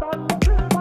done the.